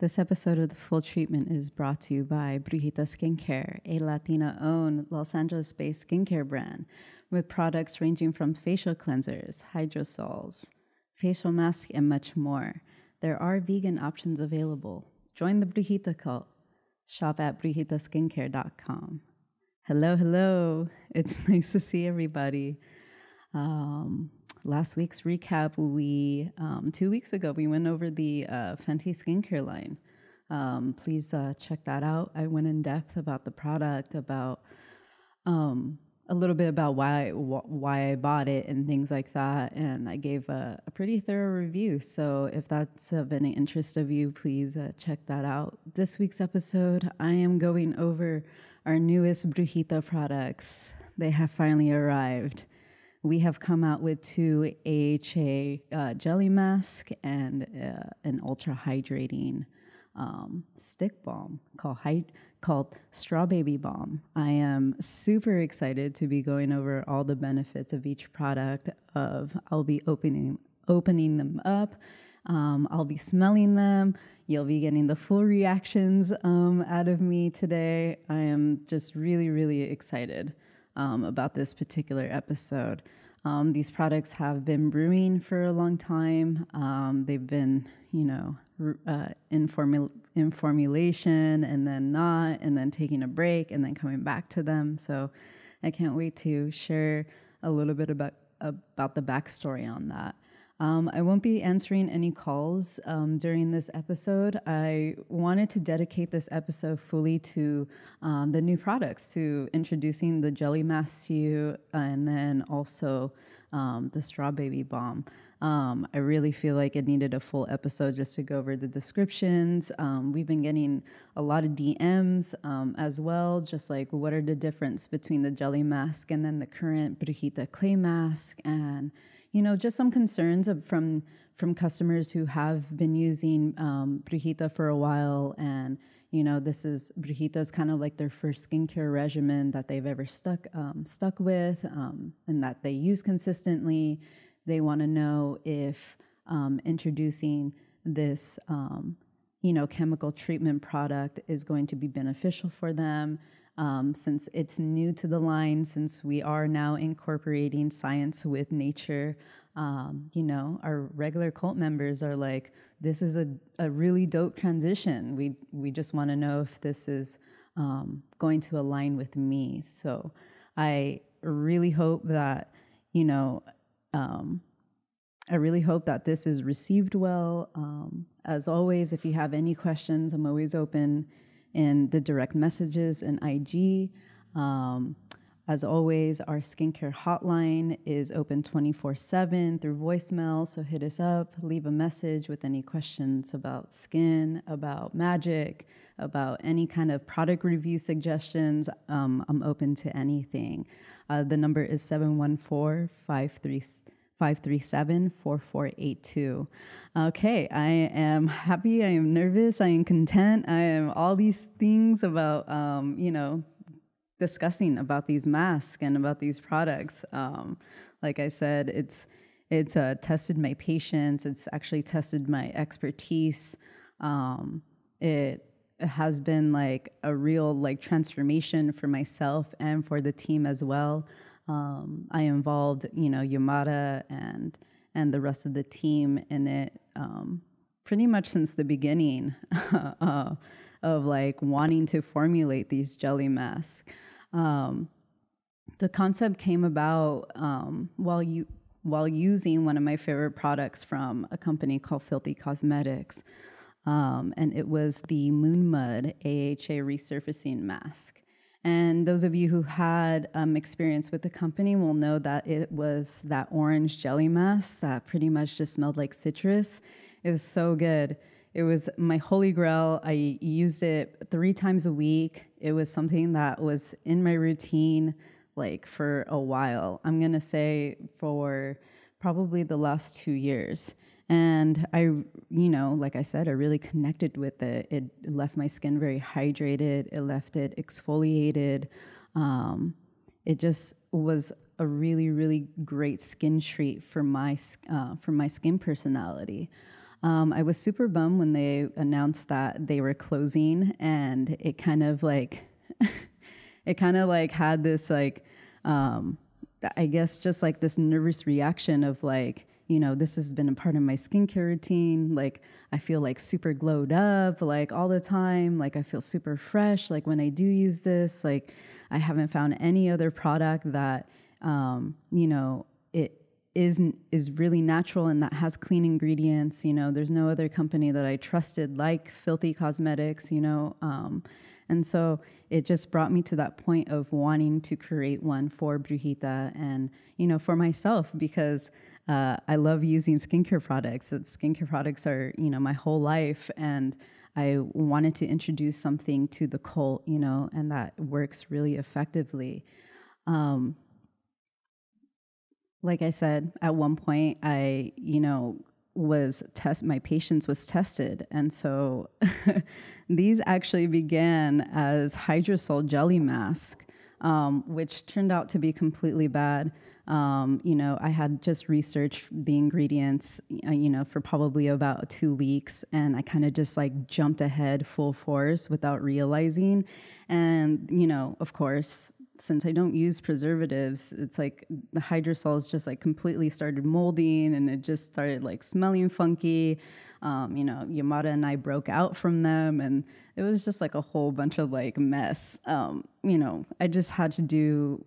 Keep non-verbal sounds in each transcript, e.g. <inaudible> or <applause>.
This episode of The Full Treatment is brought to you by Brujita Skincare, a Latina owned Los Angeles based skincare brand with products ranging from facial cleansers, hydrosols, facial masks, and much more. There are vegan options available. Join the Brujita cult. Shop at brujitaskincare.com. Hello, hello. It's <laughs> nice to see everybody. Um, last week's recap, we um, two weeks ago we went over the uh, Fenty skincare line. Um, please uh, check that out. I went in depth about the product, about um, a little bit about why wh- why I bought it and things like that, and I gave a, a pretty thorough review. So if that's of any interest of you, please uh, check that out. This week's episode, I am going over our newest Brujita products. They have finally arrived we have come out with two AHA uh, jelly mask and uh, an ultra hydrating um, stick balm called called Straw Baby Balm. I am super excited to be going over all the benefits of each product. Of I'll be opening opening them up. Um, I'll be smelling them. You'll be getting the full reactions um, out of me today. I am just really, really excited um, about this particular episode. Um, these products have been brewing for a long time. Um, they've been, you know, uh, in, formula- in formulation and then not, and then taking a break and then coming back to them. So I can't wait to share a little bit about about the backstory on that. Um, I won't be answering any calls um, during this episode. I wanted to dedicate this episode fully to um, the new products, to introducing the jelly mask to you, and then also um, the straw baby balm. Um, I really feel like it needed a full episode just to go over the descriptions. Um, we've been getting a lot of DMs as well, just like what are the difference between the jelly mask and then the current Brujita clay mask and you know, just some concerns from from customers who have been using um, Brujita for a while, and you know, this is Brujita is kind of like their first skincare regimen that they've ever stuck um, stuck with, um, and that they use consistently. They want to know if um, introducing this, um, you know, chemical treatment product is going to be beneficial for them um, since it's new to the line, since we are now incorporating science with nature. Um, you know, our regular cult members are like, this is a, a really dope transition. We, we just want to know if this is um, going to align with me. So I really hope that, you know, um, I really hope that this is received well. Um, as always, if you have any questions, I'm always open in the direct messages and IG. Um, as always, our skincare hotline is open 24 7 through voicemail. So hit us up, leave a message with any questions about skin, about magic, about any kind of product review suggestions. Um, I'm open to anything. Uh, the number is 714 536. 537 4482. Okay, I am happy, I am nervous, I am content, I am all these things about, um, you know, discussing about these masks and about these products. Um, like I said, it's it's uh, tested my patience. It's actually tested my expertise. Um, it has been like a real like transformation for myself and for the team as well. Um, I involved, you know, Yamada and and the rest of the team in it um, pretty much since the beginning <laughs> uh, of like wanting to formulate these jelly masks. Um, the concept came about um, while you while using one of my favorite products from a company called Filthy Cosmetics, um, and it was the Moon Mud AHA resurfacing mask. And those of you who had um, experience with the company will know that it was that orange jelly mask that pretty much just smelled like citrus. It was so good. It was my holy grail. I used it three times a week. It was something that was in my routine like for a while. I'm going to say for probably the last two years. And I, you know, like I said, I really connected with it. It left my skin very hydrated. It left it exfoliated. Um, it just was a really, really great skin treat for my uh, for my skin personality. Um, I was super bummed when they announced that they were closing, and it kind of like, <laughs> it kind of like had this like, um, I guess just like this nervous reaction of like, you know, this has been a part of my skincare routine. Like, I feel like super glowed up, like all the time. Like, I feel super fresh. Like, when I do use this, like, I haven't found any other product that, um, you know, it is is really natural and that has clean ingredients. You know, there's no other company that I trusted like Filthy Cosmetics. You know, um, and so it just brought me to that point of wanting to create one for Brujita and you know for myself because uh, I love using skincare products. skincare products are, you know, my whole life, and I wanted to introduce something to the cult, you know, and that works really effectively. Um, like I said, at one point, I, you know, was test my patience was tested, and so <laughs> these actually began as hydrosol jelly mask, um, which turned out to be completely bad. Um, you know, I had just researched the ingredients, uh, you know, for probably about two weeks, and I kind of just like jumped ahead full force without realizing. And, you know, of course, since I don't use preservatives, it's like the hydrosols just like completely started molding and it just started like smelling funky. Um, you know, Yamada and I broke out from them and it was just like a whole bunch of like mess. Um, you know, I just had to do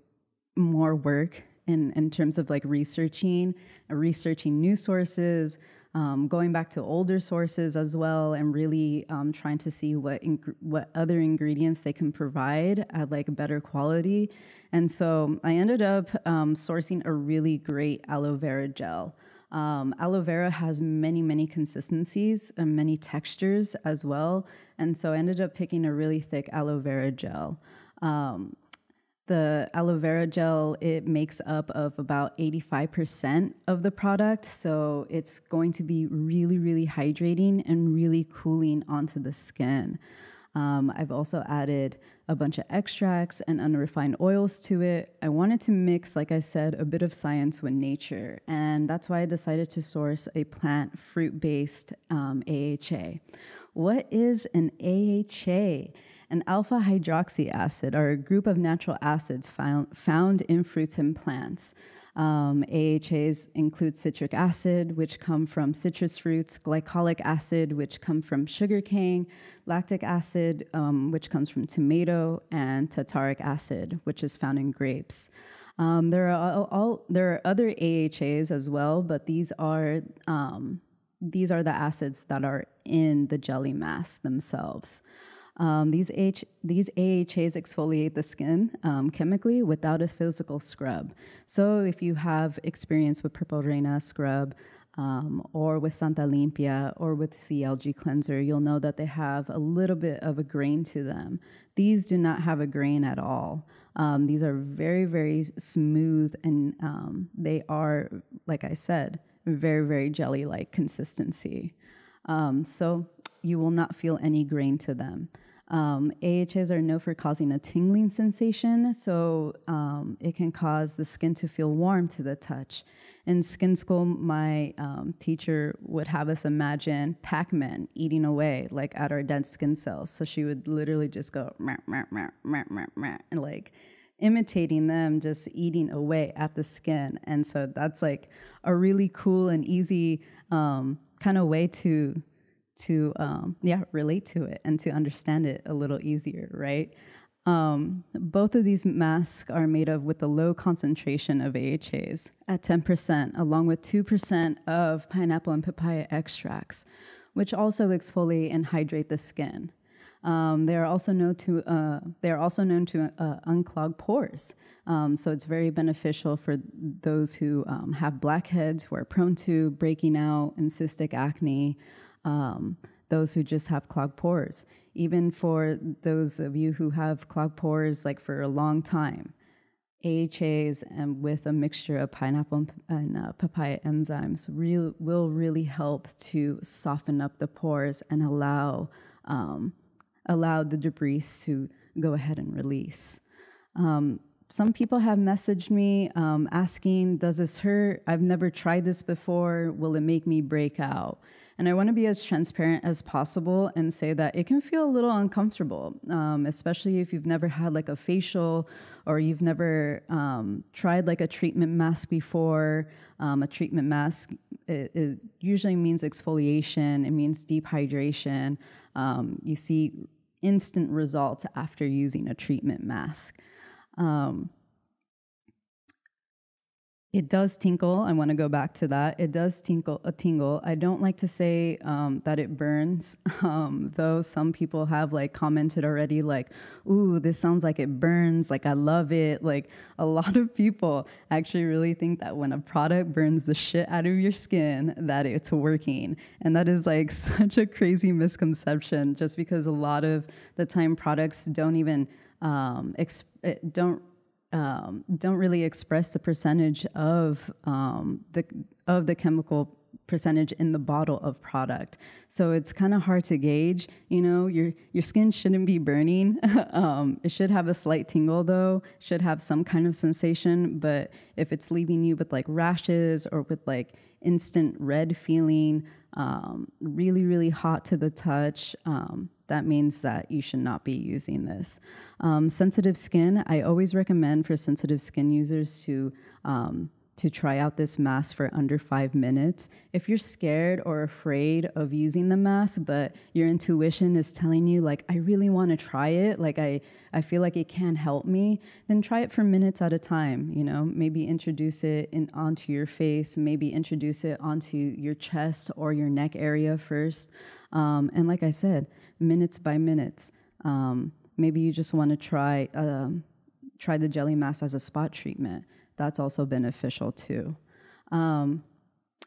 more work in, in terms of like researching, researching new sources, um, going back to older sources as well, and really um, trying to see what what other ingredients they can provide at like better quality. And so I ended up um, sourcing a really great aloe vera gel. Um, aloe vera has many, many consistencies and many textures as well. And so I ended up picking a really thick aloe vera gel. Um, the aloe vera gel it makes up of about 85% of the product. So it's going to be really really hydrating and really cooling onto the skin. Um, i've also added a bunch of extracts and unrefined oils to it. I wanted to mix like i said a bit of science with nature and that's why i decided to source a plant fruit based um, aha what is an aha and alpha hydroxy acid are a group of natural acids found, found in fruits and plants. Um, AHAs include citric acid, which come from citrus fruits, glycolic acid, which come from sugarcane, lactic acid, um, which comes from tomato, and tartaric acid, which is found in grapes. Um, there are all, all, there are other AHAs as well, but these are um, these are the acids that are in the jelly mass themselves. Um, these, these AHAs exfoliate the skin um, chemically without a physical scrub. So if you have experience with Purple Reina scrub, um, or with Santa Limpia or with CLG cleanser, you'll know that they have a little bit of a grain to them. These do not have a grain at all. Um, these are very, very smooth and um, they are, like I said, very, very jelly like consistency. Um, so you will not feel any grain to them. Um, AHAs are known for causing a tingling sensation, so um, it can cause the skin to feel warm to the touch. In skin school, my um, teacher would have us imagine Pac Man eating away, like at our dead skin cells. So she would literally just go, meh, meh, meh, meh, meh, meh, and like imitating them, just eating away at the skin. And so that's like a really cool and easy um, kind of way to to um, yeah relate to it and to understand it a little easier right? Um, both of these masks are made of with a low concentration of AHAs at 10%, along with 2% of pineapple and papaya extracts, which also exfoliate and hydrate the skin. Um, they are also known to uh, they are also known to uh, unclog pores, um, so it's very beneficial for those who um, have blackheads, who are prone to breaking out and cystic acne, um, those who just have clogged pores. Even for those of you who have clogged pores like for a long time, AHAs and with a mixture of pineapple and uh, papaya enzymes real, will really help to soften up the pores and allow um, allow the debris to go ahead and release. Um, some people have messaged me um, asking, "Does this hurt? I've never tried this before. Will it make me break out?" And I want to be as transparent as possible and say that it can feel a little uncomfortable, um, especially if you've never had like a facial or you've never um, tried like a treatment mask before. Um, a treatment mask it, it, usually means exfoliation, it means deep hydration. Um, you see instant results after using a treatment mask. Um, it does tinkle. I want to go back to that. It does tinkle a tingle. I don't like to say um, that it burns, <laughs> um, though some people have like commented already, like, "Ooh, this sounds like it burns." Like I love it. Like a <laughs> lot of people actually really think that when a product burns the shit out of your skin, that it's working, and that is like <laughs> such a crazy misconception. Just because a lot of the time products don't even um, exp- don't um, don't really express the percentage of um, the of the chemical percentage in the bottle of product. So it's kind of hard to gauge. You know, your your skin shouldn't be burning. <laughs> um, it should have a slight tingle though. Should have some kind of sensation. But if it's leaving you with like rashes or with like instant red feeling, um, really really hot to the touch um, that means that you should not be using this. Um, sensitive skin, I always recommend for sensitive skin users to um, to try out this mask for under five minutes. If you're scared or afraid of using the mask, but your intuition is telling you like, I really want to try it, like I, I feel like it can help me, then try it for minutes at a time. You know, maybe introduce it in onto your face, maybe introduce it onto your chest or your neck area first. Um, and like I said, minutes by minutes. Um, maybe you just want to try um, try the jelly mask as a spot treatment. That's also beneficial too. Um,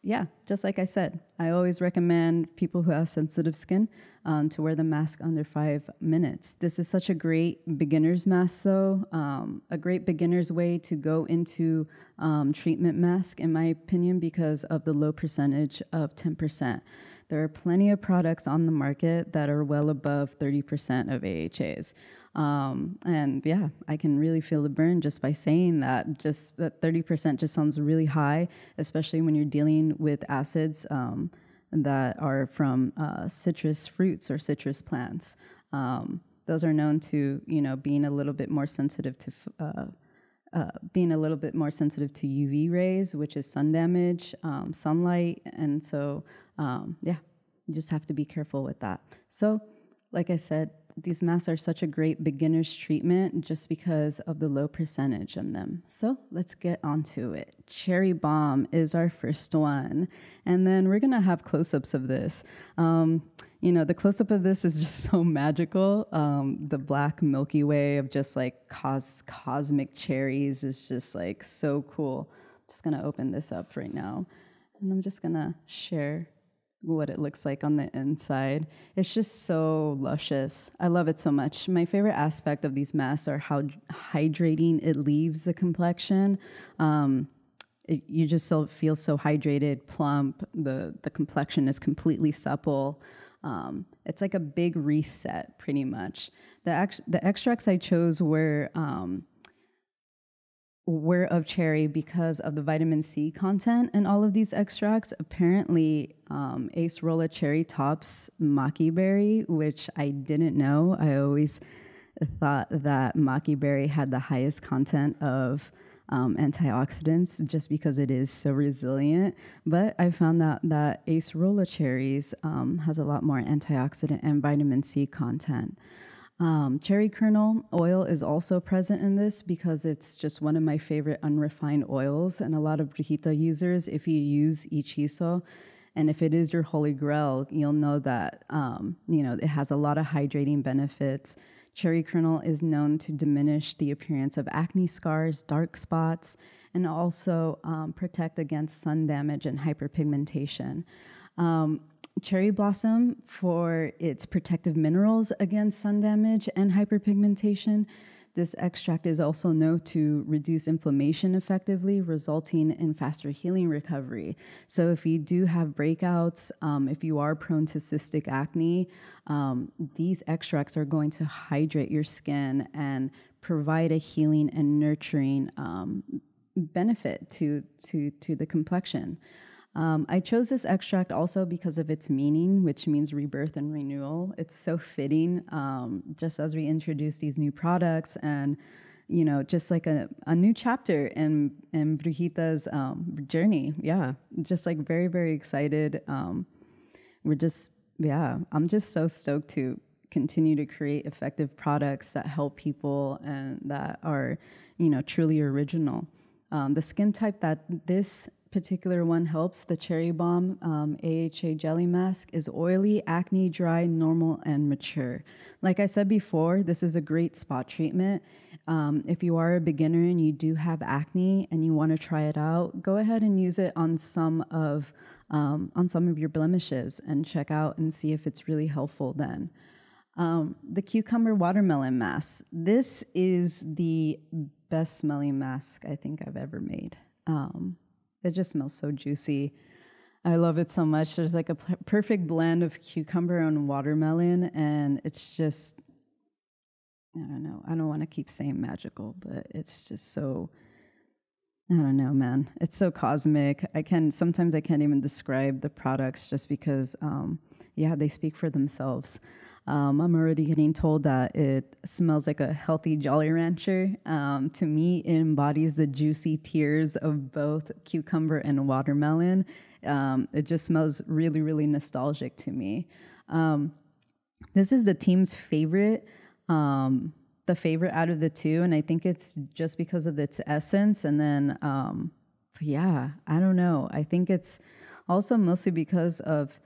yeah, just like I said, I always recommend people who have sensitive skin um, to wear the mask under five minutes. This is such a great beginner's mask, though, um, a great beginner's way to go into um, treatment mask, in my opinion, because of the low percentage of 10%. There are plenty of products on the market that are well above 30% of AHAs. Um, and yeah, I can really feel the burn just by saying that. Just that 30% just sounds really high, especially when you're dealing with acids um, that are from uh, citrus fruits or citrus plants. Um, those are known to, you know, being a little bit more sensitive to. Uh, uh, being a little bit more sensitive to UV rays, which is sun damage, um, sunlight, and so um, yeah, you just have to be careful with that. So, like I said, these masks are such a great beginner's treatment just because of the low percentage of them. So let's get onto it. Cherry Bomb is our first one. And then we're gonna have close ups of this. Um, you know, the close up of this is <laughs> just so magical. Um, the black Milky Way of just like cos- cosmic cherries is just like so cool. I'm just gonna open this up right now. And I'm just gonna share what it looks like on the inside. It's just so luscious. I love it so much. My favorite aspect of these masks are how hydrating it leaves the complexion. Um, it, you just so, feel so hydrated, plump. The the complexion is completely supple. Um, it's like a big reset, pretty much. The ex- the extracts I chose were um, were of cherry because of the vitamin C content in all of these extracts. Apparently, um, Acerola cherry tops maqui berry, which I didn't know. I always thought that maqui berry had the highest content of um, antioxidants just because it is so resilient. But I found that that Acerola cherries um, has a lot more antioxidant and vitamin C content. Um, cherry kernel oil is also present in this because it's just one of my favorite unrefined oils. And a lot of brujita users, if you use ichiso, and if it is your holy grail, you'll know that um, you know it has a lot of hydrating benefits. Cherry kernel is known to diminish the appearance of acne scars, dark spots, and also um, protect against sun damage and hyperpigmentation. Um, cherry blossom for its protective minerals against sun damage and hyperpigmentation. This extract is also known to reduce inflammation effectively, resulting in faster healing recovery. So, if you do have breakouts, um, if you are prone to cystic acne, um, these extracts are going to hydrate your skin and provide a healing and nurturing um, benefit to, to, to the complexion. Um, I chose this extract also because of its meaning, which means rebirth and renewal. It's so fitting um, just as we introduce these new products and you know, just like a, a new chapter in in Brujita's um, journey. Yeah, just like very very excited. Um, we're just yeah, I'm just so stoked to continue to create effective products that help people and that are you know truly original. Um, the skin type that this particular one helps, the Cherry Bomb um, AHA Jelly Mask, is oily, acne, dry, normal, and mature. Like I said before, this is a great spot treatment. Um, if you are a beginner and you do have acne and you want to try it out, go ahead and use it on some of um, on some of your blemishes and check out and see if it's really helpful then. Um, the cucumber watermelon mask. This is the best smelling mask I think I've ever made. Um, it just smells so juicy. I love it so much. There's like a p- perfect blend of cucumber and watermelon, and it's just, I don't know. I don't want to keep saying magical, but it's just so, I don't know, man. It's so cosmic. I can, sometimes I can't even describe the products just because, um, yeah, they speak for themselves. Um, I'm already getting told that it smells like a healthy Jolly Rancher. Um, to me, it embodies the juicy tears of both cucumber and watermelon. Um, it just smells really, really nostalgic to me. Um, this is the team's favorite, um, the favorite out of the two, and I think it's just because of its essence. And then, um, yeah, I don't know. I think it's also mostly because of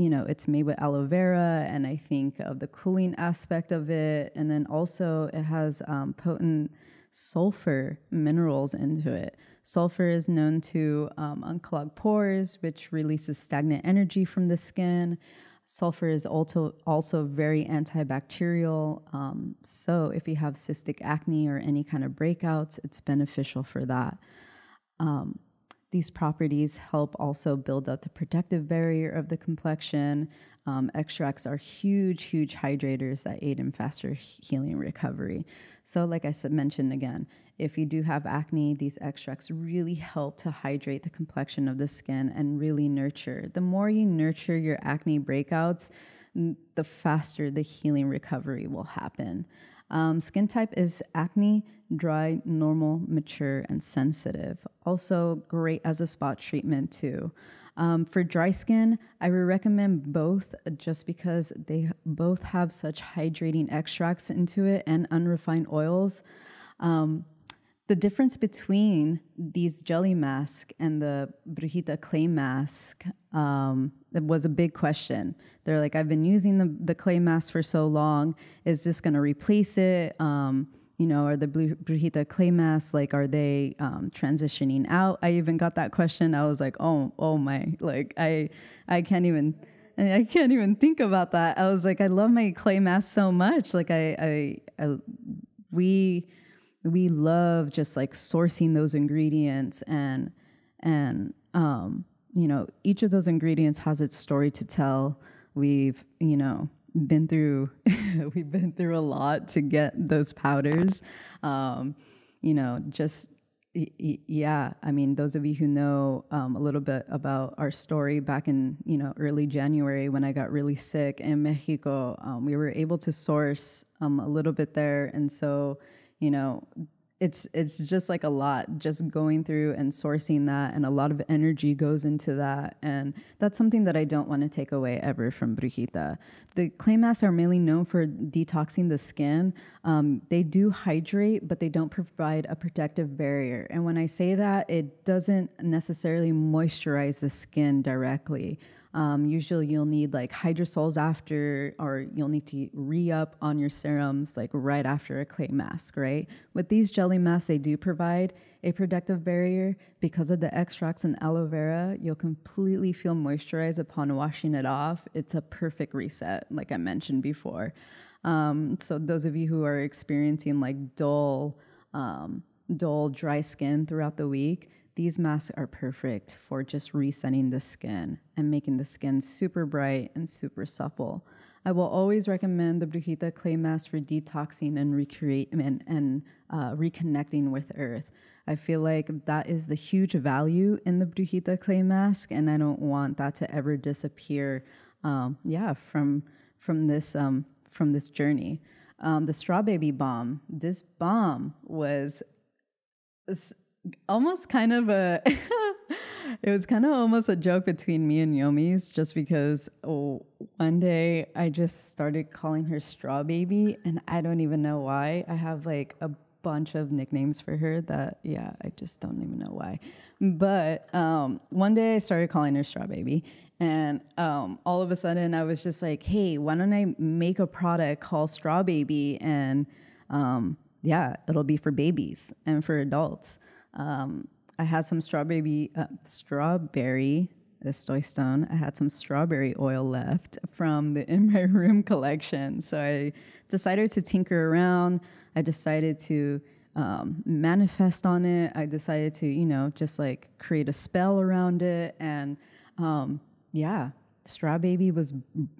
you know, it's made with aloe vera, and I think of the cooling aspect of it. And then also, it has um, potent sulfur minerals into it. Sulfur is known to um, unclog pores, which releases stagnant energy from the skin. Sulfur is also also very antibacterial. Um, so if you have cystic acne or any kind of breakouts, it's beneficial for that. Um, these properties help also build up the protective barrier of the complexion. Um, extracts are huge, huge hydrators that aid in faster healing recovery. So, like I said, mentioned again, if you do have acne, these extracts really help to hydrate the complexion of the skin and really nurture. The more you nurture your acne breakouts, the faster the healing recovery will happen. Um, skin type is acne, dry, normal, mature, and sensitive. Also, great as a spot treatment, too. Um, for dry skin, I would recommend both just because they both have such hydrating extracts into it and unrefined oils. Um, the difference between these jelly mask and the Brujita clay mask um, it was a big question. They're like, I've been using the, the clay mask for so long. Is this going to replace it? Um, you know, are the Brujita clay masks like, are they um, transitioning out? I even got that question. I was like, oh, oh my, like I, I can't even. I can't even think about that. I was like, I love my clay mask so much. Like I, I, I we we love just like sourcing those ingredients and and um, you know each of those ingredients has its story to tell. We've you know been through <laughs> we've been through a lot to get those powders. Um, you know just yeah i mean those of you who know um, a little bit about our story back in you know early january when i got really sick in mexico um, we were able to source um, a little bit there. And so you know it's it's just like a lot just going through and sourcing that and a lot of energy goes into that and that's something that i don't want to take away ever from brujita the clay masks are mainly known for detoxing the skin. Um, they do hydrate but they don't provide a protective barrier and when i say that it doesn't necessarily moisturize the skin directly um, usually, you'll need like hydrosols after, or you'll need to re up on your serums like right after a clay mask, right? With these jelly masks, they do provide a protective barrier because of the extracts in aloe vera. You'll completely feel moisturized upon washing it off. It's a perfect reset, like I mentioned before. Um, so, those of you who are experiencing like dull, um, dull, dry skin throughout the week, these masks are perfect for just resetting the skin and making the skin super bright and super supple. I will always recommend the Brujita clay mask for detoxing and recreate and, uh, reconnecting with earth. I feel like that is the huge value in the Brujita clay mask, and I don't want that to ever disappear. Um, yeah, from from this um, from this journey. Um, the straw baby balm. This balm was almost kind of a. <laughs> it was kind of almost a joke between me and Yomi's, just because oh, one day I just started calling her Straw Baby, and I don't even know why. I have like a bunch of nicknames for her that yeah i just don't even know why but um, one day i started calling her straw baby and um, all of a sudden i was just like hey why don't i make a product called straw baby and um, yeah it'll be for babies and for adults um, i had some strawberry uh, strawberry Estoy Stone. I had some strawberry oil left from the <laughs> In My Room collection. So I decided to tinker around. I decided to um, manifest on it. I decided to, you know, just like create a spell around it, and um, yeah, Straw Baby was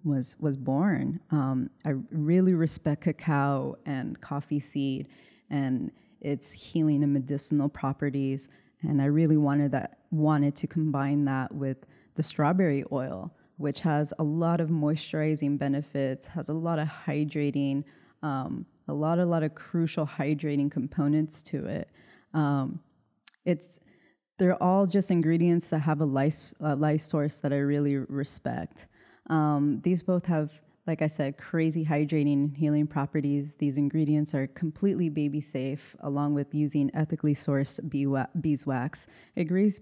was was born. Um, I really respect cacao and coffee seed and its healing and medicinal properties, and I really wanted that wanted to combine that with the strawberry oil, which has a lot of moisturizing benefits, has a lot of hydrating. Um, a lot, a lot of crucial hydrating components to it. Um, it's they're all just ingredients that have a life, a life source that I really respect. Um, these both have, like I said, crazy hydrating and healing properties. These ingredients are completely baby safe, along with using ethically sourced beeswax, agrees,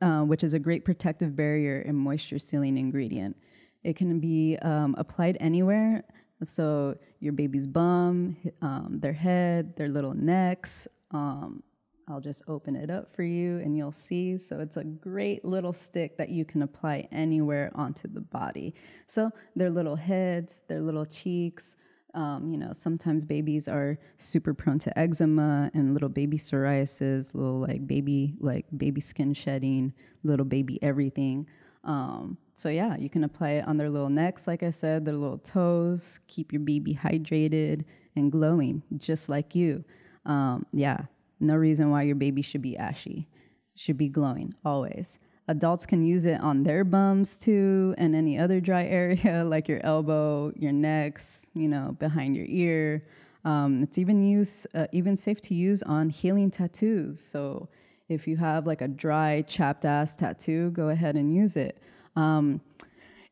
uh, which is a great protective barrier and moisture sealing ingredient. It can be um, applied anywhere so your baby's bum, um, their head, their little necks. Um, I'll just open it up for you and you'll see. So it's a great little stick that you can apply anywhere onto the body. So their little heads, their little cheeks. Um, you know, sometimes babies are super prone to eczema and little baby psoriasis, little like baby like baby skin shedding, little baby everything. Um, so yeah, you can apply it on their little necks, like I said, their little toes, keep your baby hydrated and glowing, just like you. Um, yeah, no reason why your baby should be ashy. Should be glowing always. Adults can use it on their bums too, and any other dry <laughs> area like your elbow, your necks, you know, behind your ear. Um, it's even use uh, even safe to use on healing tattoos. So if you have like a dry, chapped ass tattoo, go ahead and use it. Um,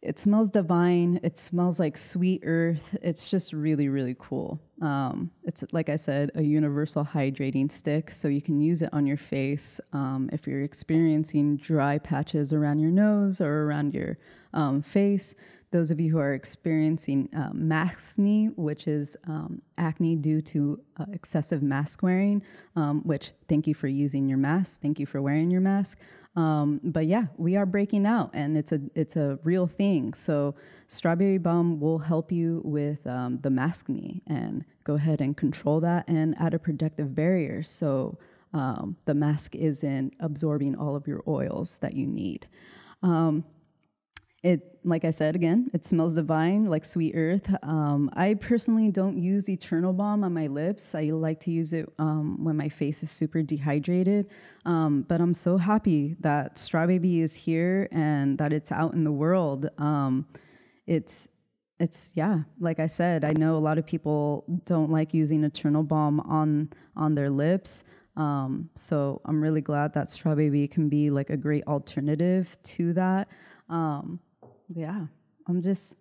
it smells divine. It smells like sweet earth. It's just really, really cool. Um, it's like I said, a universal hydrating stick, so you can use it on your face um, if you're experiencing dry patches around your nose or around your um, face. Those of you who are experiencing uh, maskne, which is um, acne due to uh, excessive mask wearing, um, which thank you for using your mask. Thank you for wearing your mask. Um, but yeah, we are breaking out, and it's a it's a real thing. So strawberry balm will help you with um, the maskne, and go ahead and control that and add a protective barrier. So um, the mask isn't absorbing all of your oils that you need. Um, it, like I said again, it smells divine, like sweet earth. Um, I personally don't use Eternal Balm on my lips. I like to use it um, when my face is super dehydrated. Um, but I'm so happy that Straw Baby is here and that it's out in the world. Um, it's it's yeah, like I said, I know a lot of people don't like using Eternal Balm on on their lips. Um, so I'm really glad that Straw Baby can be like a great alternative to that. Um, yeah, I'm just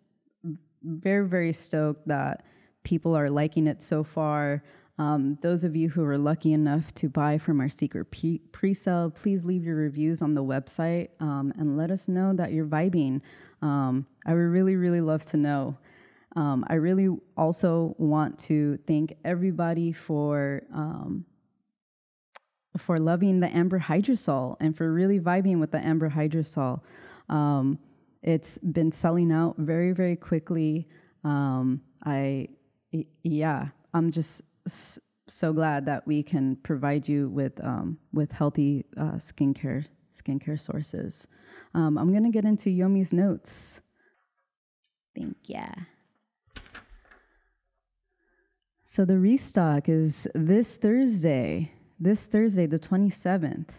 very, very stoked that people are liking it so far. Um, those of you who are lucky enough to buy from our secret pre sale, please leave your reviews on the website um, and let us know that you're vibing. Um, I would really, really love to know. Um, I really also want to thank everybody for um, for loving the Amber Hydrosol and for really vibing with the Amber Hydrosol. Um, it's been selling out very, very quickly. Um, I, yeah, I'm just so glad that we can provide you with um, with healthy uh, skincare skincare sources. Um, I'm gonna get into Yomi's notes. Thank ya. So the restock is this Thursday, this Thursday, the 27th,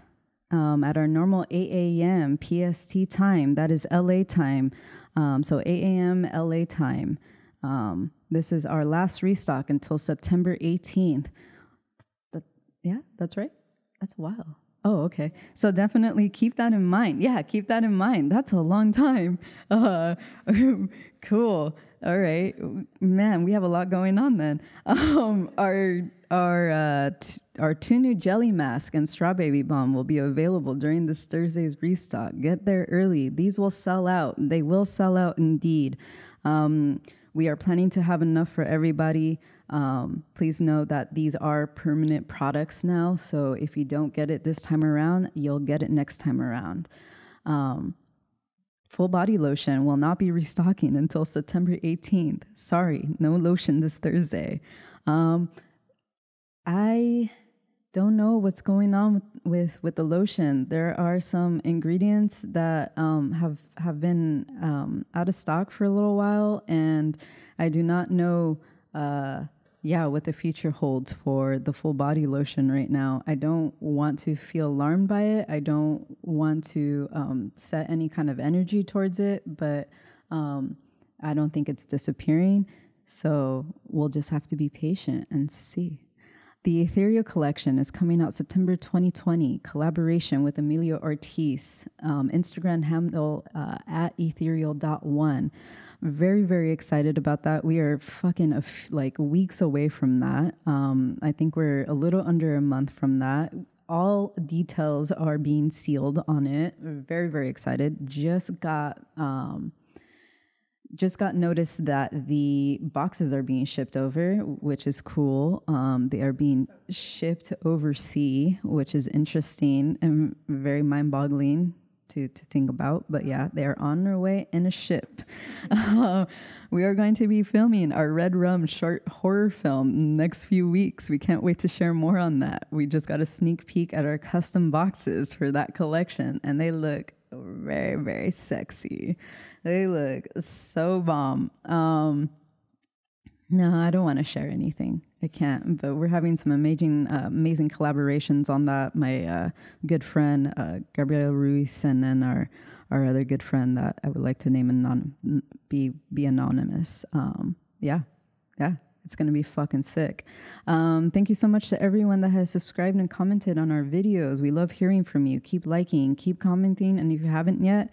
um, at our normal 8 a.m. PST time. That is LA time. Um, so 8 a.m. LA time. Um, this is our last restock until September 18th. That, yeah, that's right. That's wild. Oh, okay. So definitely keep that in mind. Yeah, keep that in mind. That's a long time. <laughs> Uh, <laughs> cool. All right, man, we have a lot going on then. <laughs> Um, our our uh, t- our two new jelly mask and straw baby balm will be available during this Thursday's restock. Get there early. These will sell out. They will sell out indeed. Um, we are planning to have enough for everybody. Um, please know that these are permanent products now. So if you don't get it this time around, you'll get it next time around. Um, full body lotion will not be restocking until September 18th. Sorry, no lotion this Thursday. Um, I don't know what's going on with, with, with the lotion. There are some ingredients that um, have have been um, out of stock for a little while, and I do not know uh, yeah, what the future holds for the full body lotion right now. I don't want to feel alarmed by it. I don't want to um, set any kind of energy towards it, but um, I don't think it's disappearing. So we'll just have to be patient and see. The Ethereal Collection is coming out September 2020, collaboration with Emilio Ortiz, um, Instagram handle uh, at ethereal.one very very excited about that. We are fucking f- like weeks away from that. Um, i think we're a little under a month from that. All details are being sealed on it. Very very excited. Just got um, just got notice that the boxes are being shipped over, which is cool. Um, they are being shipped overseas, which is interesting and very mind boggling to, to think about. But yeah, they are on their way in a ship. Uh, <laughs> we are going to be filming our Red Rum short horror film next few weeks. We can't wait to share more on that. We just got a sneak peek at our custom boxes for that collection, and they look very, very sexy. They look so bomb. Um, no, I don't want to share anything. I can't. But we're having some amazing, uh, amazing collaborations on that. My uh, good friend uh, Gabriel Ruiz, and then our our other good friend that I would like to name anon- be be anonymous. Um, yeah, yeah, it's gonna be fucking sick. Um, thank you so much to everyone that has subscribed and commented on our videos. We love hearing from you. Keep liking, keep commenting, and if you haven't yet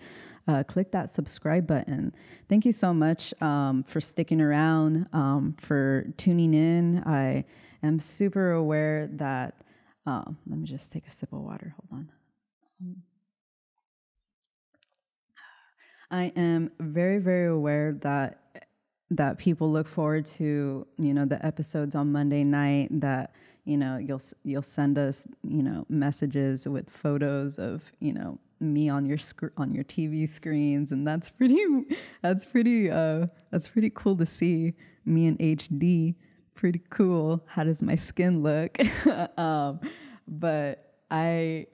uh, click that subscribe button. Thank you so much um, for sticking around, um, for tuning in. I am super aware that, uh, let me just take a sip of water. Hold on. I am very, very aware that that people look forward to, you know, the episodes on Monday night that you know you'll you'll send us you know messages with photos of you know me on your sc- on your TV screens, and that's <laughs> pretty that's pretty uh, that's pretty cool to see me in HD. Pretty cool. How does my skin look? <laughs> um, but I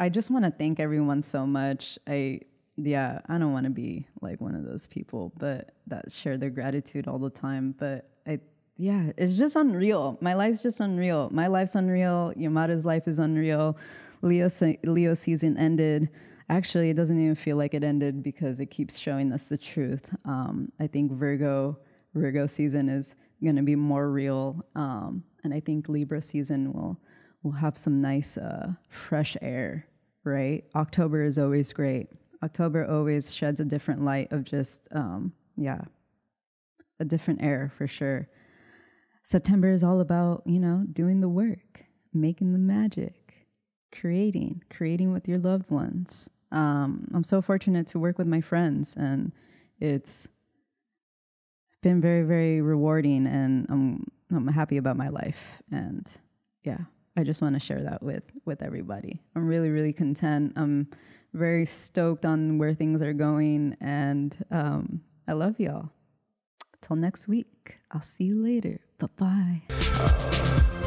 I just want to thank everyone so much. I yeah, I don't want to be like one of those people, but that share their gratitude all the time. But I yeah, it's just unreal. My life's just unreal. My life's unreal. Yamada's life is unreal. Leo Leo season ended. Actually, it doesn't even feel like it ended because it keeps showing us the truth. Um, I think Virgo Virgo season is going to be more real, um, and I think Libra season will will have some nice uh, fresh air. Right, October is always great. October always sheds a different light of just um, yeah, a different air for sure. September is all about you know doing the work, making the magic creating, creating with your loved ones. Um, I'm so fortunate to work with my friends, and it's been very, very rewarding, and I'm I'm happy about my life. And yeah, I just want to share that with with everybody. I'm really, really content. I'm very stoked on where things are going, and um, I love y'all. Till next week, I'll see you later. Bye bye.